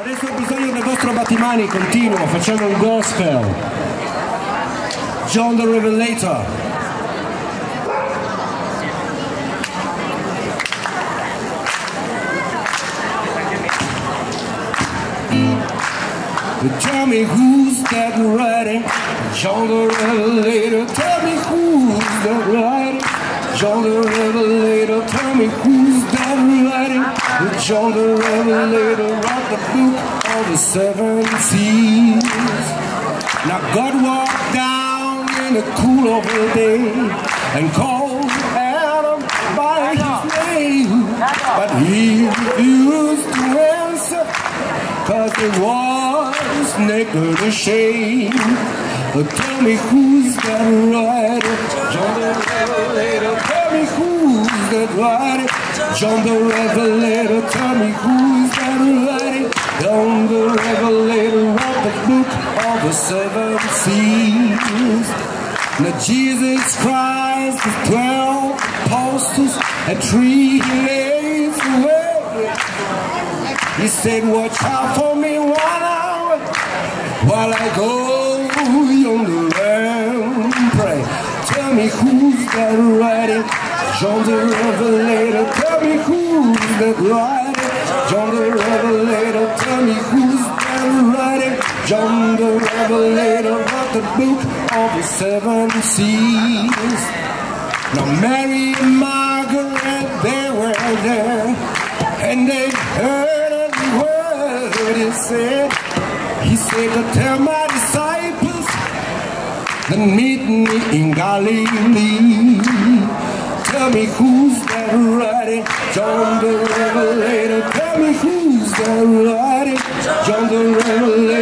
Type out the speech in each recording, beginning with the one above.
Adesso ho bisogno del vostro battimani continuo, facciamo un gospel. John the Revelator. Tell me who's that riding? John the Revelator. Tell me who's that riding? John the Revelator. Tell me who's that riding? John the Revelator the seven seas. Now God walked down in the cool of the day and called Adam by his name, but he refused to answer. Cause it was naked and shame. But tell me who's that rider? John the Revelator. Tell me who's that rider? John the Revelator. Tell me who's that the seven seas. Now Jesus Christ, the twelve apostles, and three days away. He said, watch out for me one hour while I go yonder and pray. Tell me who's that riding? John the Revelator. Tell me who's that riding? John the Revelator. Tell me who's that riding? John the Revelator the book of the seven seas. Now Mary and Margaret, they were there, and they heard every word he said. He said to tell my disciples that meet me in Galilee. Tell me who's that riding? John the Revelator. Tell me who's that riding? John the Revelator.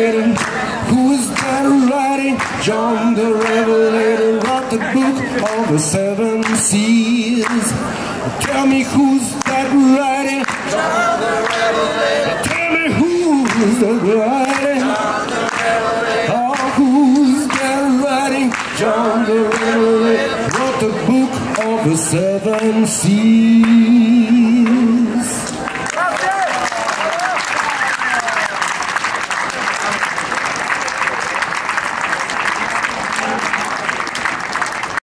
John the Revelator wrote the book of the seven seas. Tell me who's that riding? John the Revelator. Tell me who's that riding? Oh, who's that riding? John the Revelator wrote the book of the seven seas.